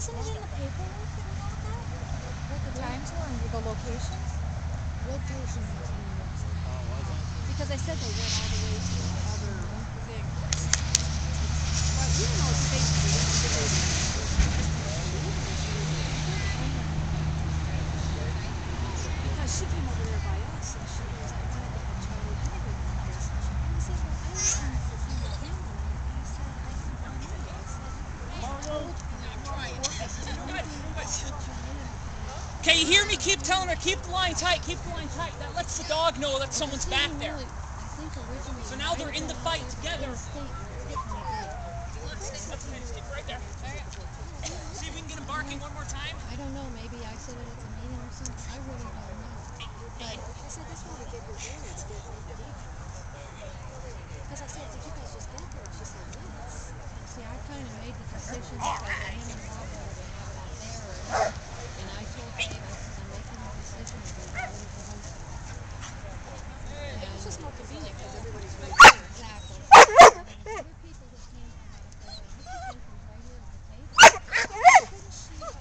Wasn't it in the paperwork that we got that? What the times were and the locations? Location was Oh, was it? Because I said they went all the way to the other thing. But you know, it's basically it's the Because she came over there by us and she was like, wanted to have Charlie David on this. And I said, well, I don't know if it's in the handle. I said, I can find out. I said, Okay, you hear me? Keep telling her, keep the line tight, keep the line tight. That lets the dog know that someone's back there. So now they're in the fight together. That's okay, stick right there. See if we can get him barking one more time. I don't know, maybe I said it at the meeting or something. I really don't know. But I said, that's why we get your earrings, get Because I said, did you guys just get there? She said, yes. See, I kind of made the decision because I am involved with it and have it out there. And, and I told Dave, I said, I'm making the decision to go to the hotel. It's just more convenient because everybody's right there. Exactly. Other people that came from out there, and he came from right here at the table. Couldn't she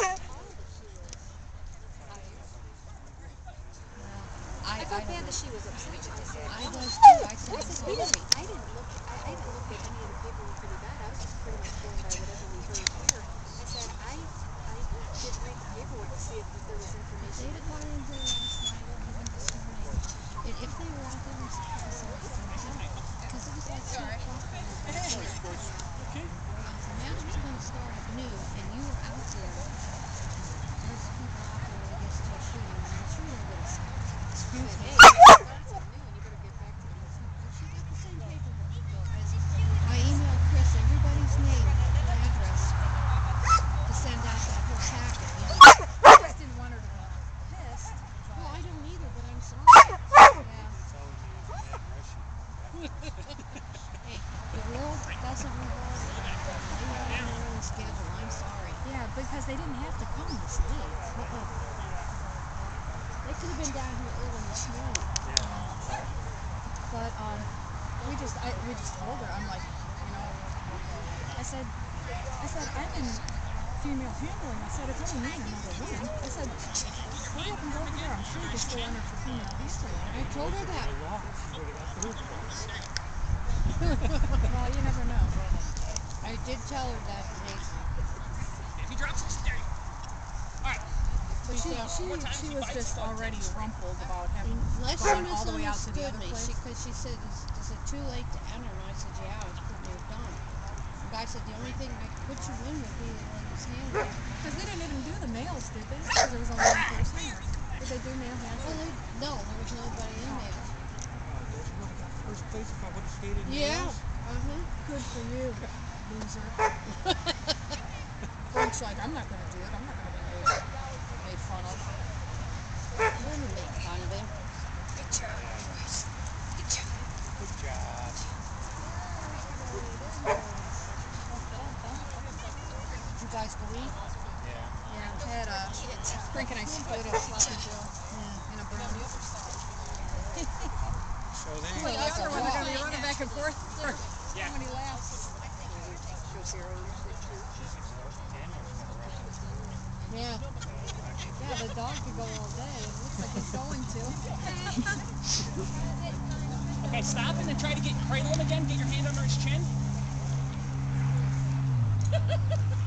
have told that she was tired? Well, I, I I felt don't bad know. that she was upset. I was too. I said, I I'm said, we sorry. didn't, I didn't look, I, I didn't look at any of the paperwork pretty bad. I was just pretty much going by whatever we heard here. I said, I, I did read the paperwork to see if there was information. They'd have gone in there last night or even this morning. And if they were out there, I'm surprised they didn't Because it was like two o'clock when they were Okay. The match was going to start at noon, and you were out there. There's people out there, I guess, till shooting, and I'm sure they would have said, excuse me. Hey, that's at noon, you better get back to me. She got the same paperwork. I emailed Chris everybody's name and address to send out that whole packet. you know. I just didn't want her to be pissed. Well, I don't either, but I'm sorry. Yeah. Hey, the world doesn't have their own schedule. I'm sorry. Yeah, because they didn't have to come this late. They could have been down here early this morning. But um, we just I, we just told her. I'm like, you know, I said, I said I'm in female handling. I said it doesn't mean another woman. I said, hurry up and go over there. I'm sure you can still enter for female handling. I told her that. well, you never know. I did tell her that. Denise. If he drops it, there you go. All right. But she she one more time, she she was just already rumpled about having Unless gone you all the way out to the other me, place. because she said, is, is it too late to enter? And I said, yeah, it's pretty near done. Guy said the only thing I could put you in would be the lady's hand. Because they didn't even do the males, did they? Because there was only one person. Did they do male Well, they, no, there was nobody in there. First place if I would have stayed in Yeah. Uh-huh. Good for you, loser. Frank's like, I'm not going to do it. I'm not going to be made, made fun of. I wouldn't make fun of him. Good job. Did you guys? Yeah. Yeah, had a Frank and I split a sloppy joe Yeah. and a brownie. So then Well, you the other one, they're going to be running back and forth. Yeah. How many laughs? Yeah. Yeah, the dog could go all day. It looks like he's going to. Okay, stop and then try to get cradle him again. Get your hand under his chin.